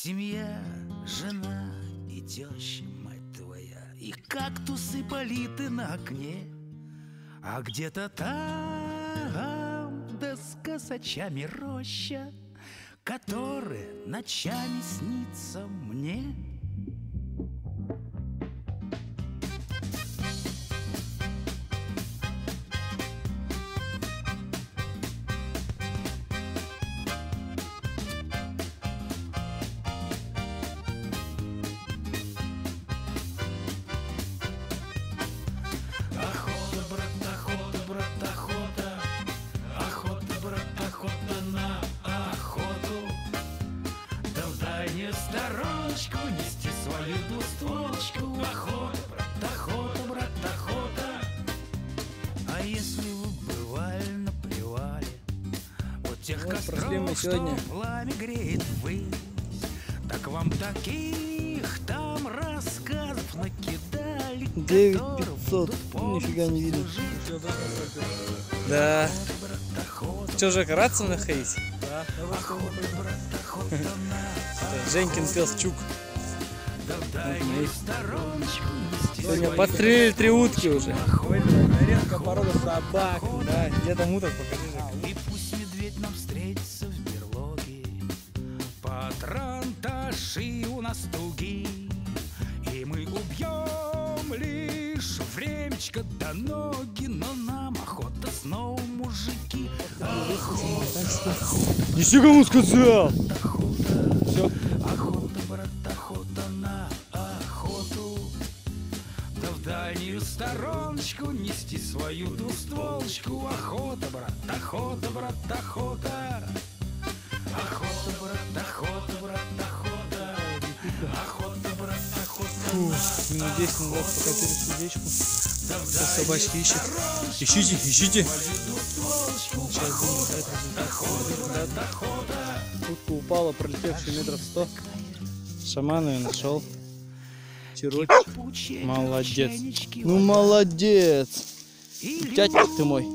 Семья, жена и теща, мать твоя. И кактусы политы на окне А где-то там, да с косачами роща Которая ночами снится мне А если вы бывали на привале Вот тех Вот, костров, что пламя греет вы Так вам таких там рассказов накидали 9500. Нифига не видно. Да. Че, Жека, рад со мной? Да. Женькин пес Чук. Сегодня подстрелили три утки уже. Редкая порода собак. Да, где там уток, покажи, Жека. И пусть медведь нам встретится в берлоге Патронташи у нас туги И мы убьем лишь времечко до ноги Но нам охота снова мужики Неси кому сказал! Все. Дальнюю стороночку нести свою двустволочку Охота, брат, охота, брат, охота Охота, брат, охота, брат, охота Охота, брат, охота Фу, минут 10 назад покатили сердечку. Сейчас собачки ищет. Ищите, ищите. Сейчас будем результат. Утка упала, пролетевший метров сто. Шаман ее нашел. Кипучие Молодец. Ну молодец. Дядька ты мой.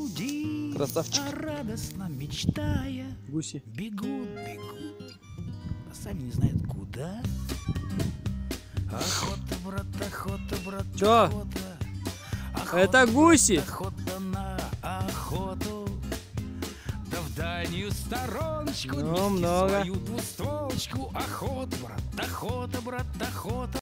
Красавчик. Радостно мечтая Гуси. Бегут, бегут, а сами не знают куда. Охота, брат, охота, брат, Чё? охота. Охота, Это гуси. Охота на охоту. Да в дальнюю стороночку Ну, много. свою двустволочку. Охота, брат, охота, брат, охота.